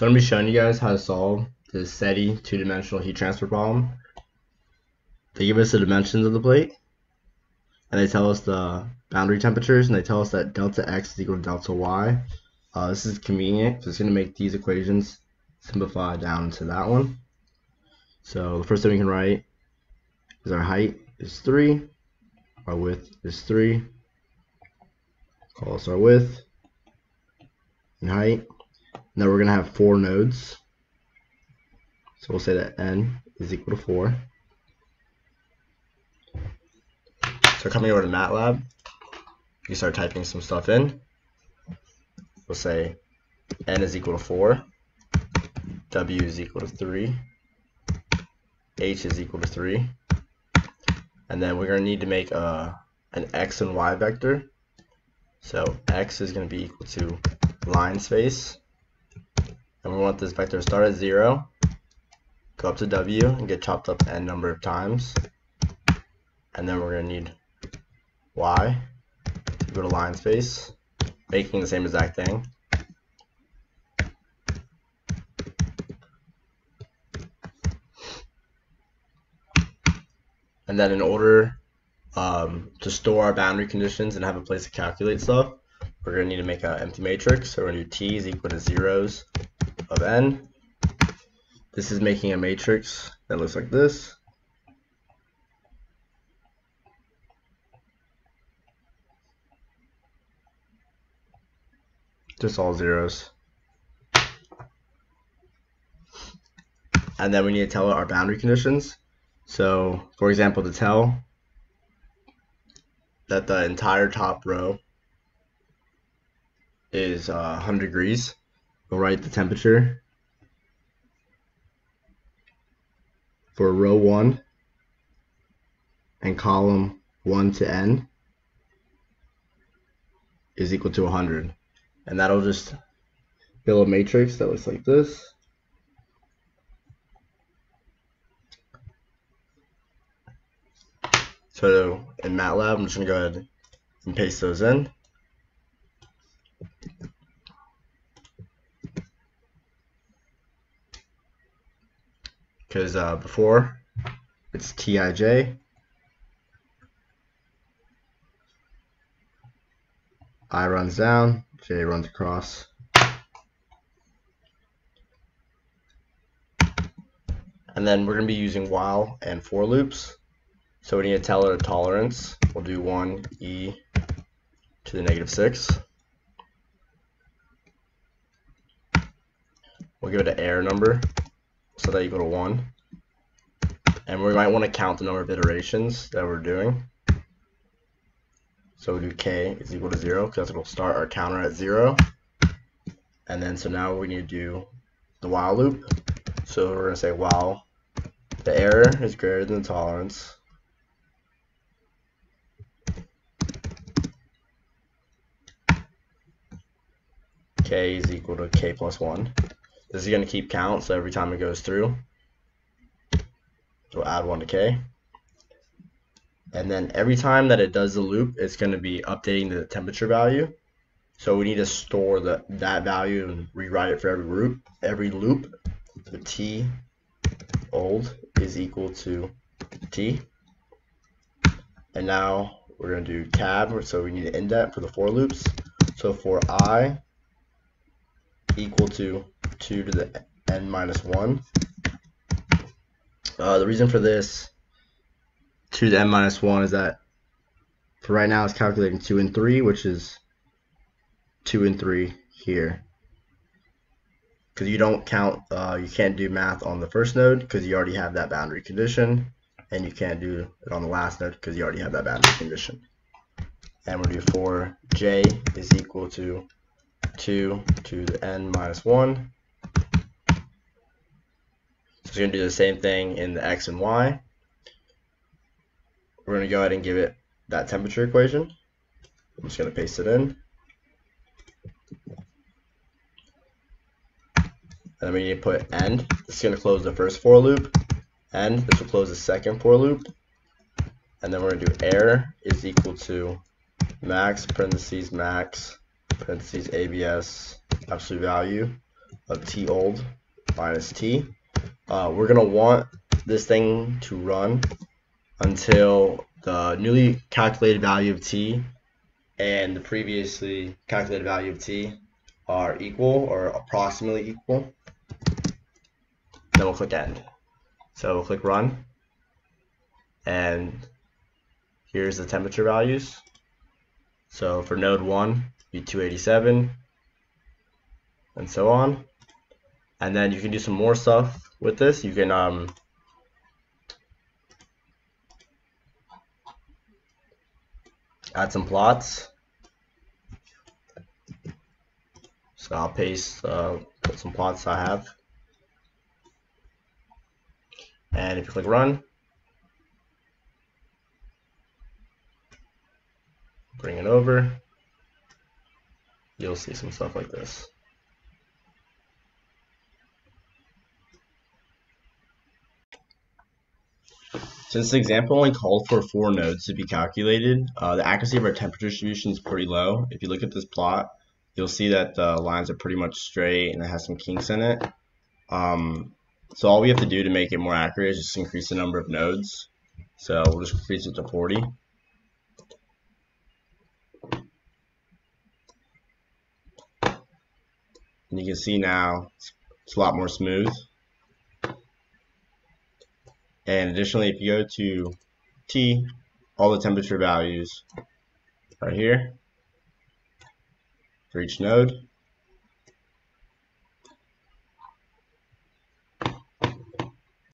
So I'm going to be showing you guys how to solve this steady two-dimensional heat transfer problem. They give us the dimensions of the plate, and they tell us the boundary temperatures, and they tell us that delta x is equal to delta y. Uh, this is convenient, so it's going to make these equations simplify down to that one. So the first thing we can write is our height is 3, our width is 3, call this our width and height. Now we're going to have four nodes. So we'll say that n is equal to 4. So coming over to MATLAB, you start typing some stuff in. We'll say n is equal to 4, w is equal to 3, h is equal to 3, and then we're going to need to make a, an x and y vector. So x is going to be equal to linspace and we want this vector to start at 0, go up to w, and get chopped up n number of times. And then we're going to need y to go to linspace, making the same exact thing. And then in order um, to store our boundary conditions and have a place to calculate stuff, we're going to need to make an empty matrix. So we're going to do t is equal to zeros of n. This is making a matrix that looks like this. Just all zeros. And then we need to tell our boundary conditions. So, for example, to tell that the entire top row is uh, 100 degrees, we'll write the temperature. For row 1 and column 1 to n is equal to 100 and that'll just build a matrix that looks like this. So in MATLAB I'm just going to go ahead and paste those in because uh, before it's Tij I runs down J runs across. And then we're going to be using while and for loops. So we need to tell it a tolerance. We'll do 1 e to the negative 6 we'll give it an error number set that equal to 1. And we might want to count the number of iterations that we're doing. So we'll do k is equal to 0 because it'll start our counter at 0. And then so now we need to do the while loop. So we're going to say while the error is greater than the tolerance. k is equal to k plus 1. This is going to keep count, so every time it goes through, it'll add 1 to k. And then every time that it does the loop, it's going to be updating the temperature value. So we need to store the, that value and rewrite it for every loop. Every loop, the t old is equal to t. And now we're going to do tab, so we need to indent for the for loops. So for i equal to 2 to the n minus 1. Uh, the reason for this 2 to the n minus 1 is that for right now it's calculating 2 and 3, which is 2 and 3 here. Because you don't count, uh, you can't do math on the first node because you already have that boundary condition. And you can't do it on the last node because you already have that boundary condition. And we'll do for j is equal to 2 to the n minus 1 so we're going to do the same thing in the x and y. We're going to go ahead and give it that temperature equation. I'm just going to paste it in. And then we need to put end. This is going to close the first for loop. End. This will close the second for loop. And then we're going to do error is equal to max parentheses max parentheses abs absolute value of t old minus t. Uh, we're going to want this thing to run until the newly calculated value of t and the previously calculated value of t are equal or approximately equal. Then we'll click end. So we'll click run and here's the temperature values. So for node 1, be 287 and so on. And then you can do some more stuff with this. You can um, add some plots. So I'll paste, uh, some plots I have. And if you click run, bring it over, you'll see some stuff like this. Since the example only called for four nodes to be calculated, uh, the accuracy of our temperature distribution is pretty low. If you look at this plot, you'll see that the lines are pretty much straight and it has some kinks in it. Um, so all we have to do to make it more accurate is just increase the number of nodes. So we'll just increase it to 40. And you can see now it's a lot more smooth. And additionally, if you go to T, all the temperature values are here for each node.